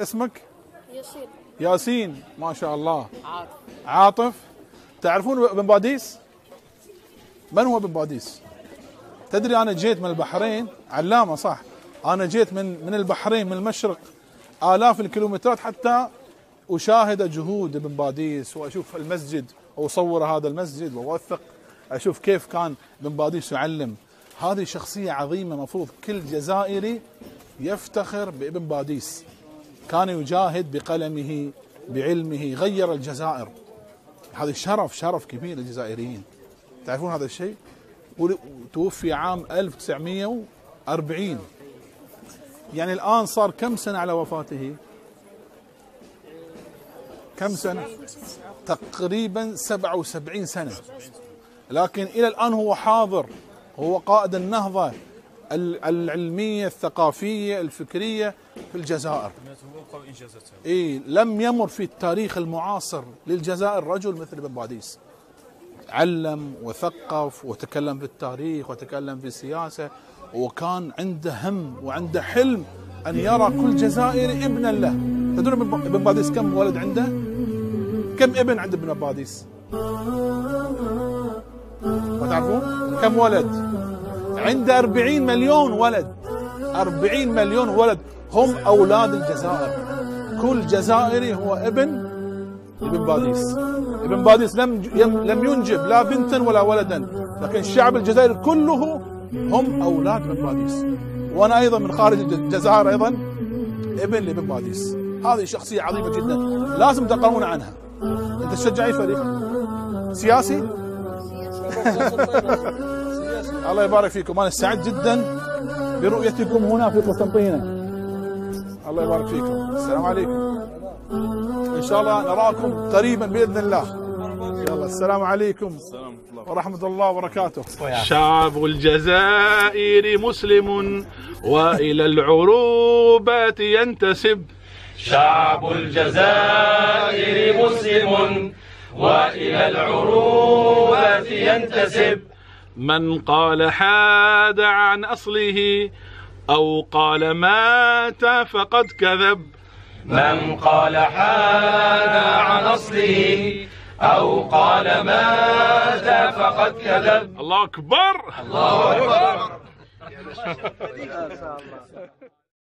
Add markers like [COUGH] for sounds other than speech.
اسمك؟ يصير ياسين ما شاء الله. عاطف. عاطف. تعرفون ابن باديس؟ من هو ابن باديس؟ تدري أنا جيت من البحرين؟ علامة صح. أنا جيت من من البحرين من المشرق. آلاف الكيلومترات حتى أشاهد جهود ابن باديس وأشوف المسجد واصور هذا المسجد وأوثق أشوف كيف كان ابن باديس يعلم. هذه شخصية عظيمة مفروض كل جزائري يفتخر بابن باديس. كان يجاهد بقلمه بعلمه غير الجزائر. هذا شرف شرف كبير للجزائريين. تعرفون هذا الشيء؟ توفي عام 1940 يعني الآن صار كم سنة على وفاته؟ كم سنة؟ تقريبا 77 سنة. لكن إلى الآن هو حاضر هو قائد النهضة. ال- العلمية الثقافية الفكرية في الجزائر. إيه لم يمر في التاريخ المعاصر للجزائر رجل مثل ابن باديس. علم وثقف وتكلم في التاريخ وتكلم في السياسة وكان عنده هم وعنده حلم أن يرى كل جزائري ابنا له. تدرون ابن باديس كم ولد عنده؟ كم ابن عند ابن باديس؟ ما تعرفون؟ كم ولد؟ عنده 40 مليون ولد. 40 مليون ولد هم أولاد الجزائر. كل جزائري هو ابن ابن باديس. ابن باديس لم لم ينجب لا بنتا ولا ولدا. لكن الشعب الجزائري كله هم أولاد ابن باديس. وأنا أيضا من خارج الج- الجزائر أيضا ابن لابن باديس. هذه شخصية عظيمة جدا. لازم تقرؤون عنها. انت تشجع اي فريق. سياسي؟ [LAUGHS] الله يبارك فيكم. أنا سعيد جدا برؤيتكم هنا في قسنطينه الله يبارك فيكم. السلام عليكم. إن شاء الله نراكم قريبا بإذن الله. يلا السلام عليكم ورحمة الله وبركاته. شعب الجزائر مسلم وإلى العروبات ينتسب. شعب الجزائر مسلم وإلى العروبة ينتسب. من قال حاد عن أصله أو قال مات فقد كذب. من قال حاد عن أصله أو قال مات فقد كذب. الله أكبر. الله أكبر. [LAUGHS]